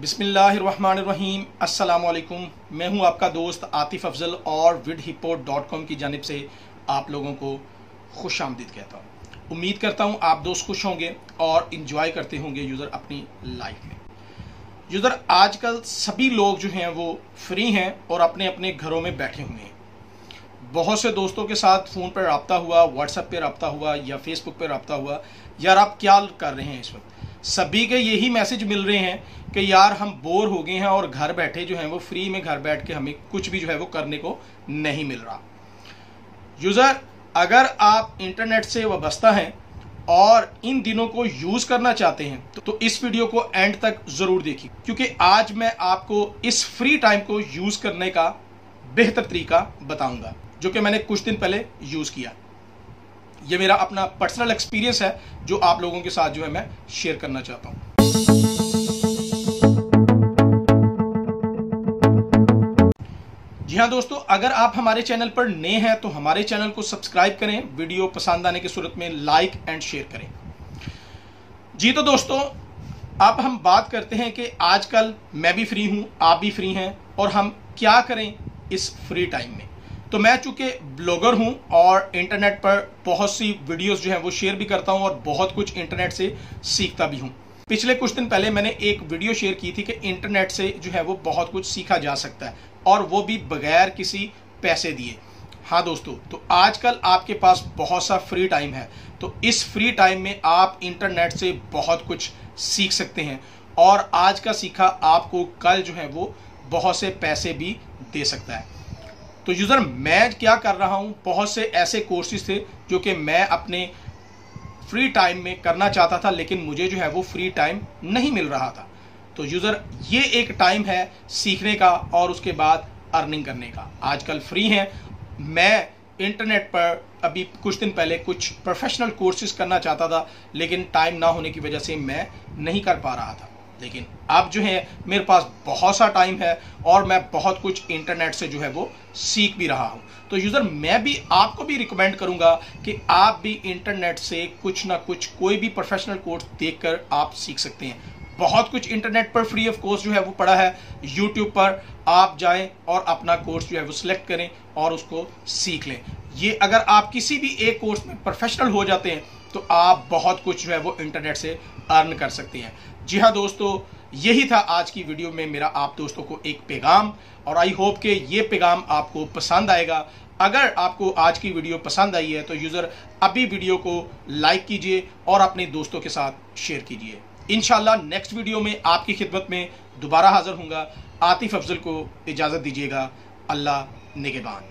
बिसमीम असलकुम मैं हूँ आपका दोस्त आतिफ अफजल और विड हिपो डॉट कॉम की जानब से आप लोगों को खुश आमदीद कहता हूँ। उम्मीद करता हूँ आप दोस्त खुश होंगे और इन्जॉय करते होंगे यूज़र अपनी लाइफ में। यूज़र आजकल सभी लोग जो हैं वो फ्री हैं और अपने अपने घरों में बैठे हुए हैं। बहुत से दोस्तों के साथ फ़ोन पर रबता हुआ व्हाट्सएप पर रबता हुआ या फेसबुक पर रबता हुआ, यार आप क्या कर रहे हैं इस वक्त? सभी के यही मैसेज मिल रहे हैं कि यार हम बोर हो गए हैं और घर बैठे जो हैं वो फ्री में घर बैठ के हमें कुछ भी जो है वो करने को नहीं मिल रहा। यूज़र अगर आप इंटरनेट से वाबस्ता हैं और इन दिनों को यूज़ करना चाहते हैं तो इस वीडियो को एंड तक ज़रूर देखिए। क्योंकि आज मैं आपको इस फ्री टाइम को यूज़ करने का बेहतर तरीका बताऊँगा, जो कि मैंने कुछ दिन पहले यूज़ किया। ये मेरा अपना पर्सनल एक्सपीरियंस है, जो आप लोगों के साथ जो है मैं शेयर करना चाहता हूँ। जी हाँ दोस्तों, अगर आप हमारे चैनल पर नए हैं तो हमारे चैनल को सब्सक्राइब करें वीडियो पसंद आने की सूरत में लाइक एंड शेयर करें। जी तो दोस्तों, अब हम बात करते हैं कि आजकल मैं भी फ्री हूँ, आप भी फ्री हैं, और हम क्या करें इस फ्री टाइम में? तो मैं चूँकि ब्लॉगर हूँ और इंटरनेट पर बहुत सी वीडियोस जो है वो शेयर भी करता हूँ और बहुत कुछ इंटरनेट से सीखता भी हूँ। पिछले कुछ दिन पहले मैंने एक वीडियो शेयर की थी कि इंटरनेट से जो है वो बहुत कुछ सीखा जा सकता है और वो भी बगैर किसी पैसे दिए। हाँ दोस्तों तो आजकल आपके पास बहुत सा फ्री टाइम है तो इस फ्री टाइम में आप इंटरनेट से बहुत कुछ सीख सकते हैं और आज का सीखा आपको कल जो है वो बहुत से पैसे भी दे सकता है। तो यूज़र मैं क्या कर रहा हूँ? बहुत से ऐसे कोर्सेज थे जो कि मैं अपने फ्री टाइम में करना चाहता था, लेकिन मुझे जो है वो फ्री टाइम नहीं मिल रहा था। तो यूज़र ये एक टाइम है सीखने का और उसके बाद अर्निंग करने का। आजकल फ्री हैं। मैं इंटरनेट पर अभी कुछ दिन पहले कुछ प्रोफेशनल कोर्सेज करना चाहता था, लेकिन टाइम ना होने की वजह से मैं नहीं कर पा रहा था। लेकिन अब जो है, मेरे पास बहुत सा टाइम है और मैं बहुत कुछ इंटरनेट से जो है वो सीख भी रहा हूँ। तो यूज़र मैं भी आपको भी रिकमेंड करूँगा कि आप भी इंटरनेट से कुछ ना कुछ कोई भी प्रोफेशनल कोर्स देखकर आप सीख सकते हैं। बहुत कुछ इंटरनेट पर फ्री ऑफ़ कोर्स जो है वो पड़ा है। यूट्यूब पर आप जाएँ और अपना कोर्स जो है वो सिलेक्ट करें और उसको सीख लें। ये अगर आप किसी भी एक कोर्स में प्रोफेशनल हो जाते हैं तो आप बहुत कुछ जो है वो इंटरनेट से अर्न कर सकते हैं। जी हाँ दोस्तों, यही था आज की वीडियो में मेरा आप दोस्तों को एक पैगाम, और आई होप कि ये पैगाम आपको पसंद आएगा। अगर आपको आज की वीडियो पसंद आई है तो यूज़र अभी वीडियो को लाइक कीजिए और अपने दोस्तों के साथ शेयर कीजिए। इनशाला नेक्स्ट वीडियो में आपकी खिदमत में दोबारा हाजिर हूँगा। आतिफ अफजल को इजाज़त दीजिएगा। अल्लाह निगेबान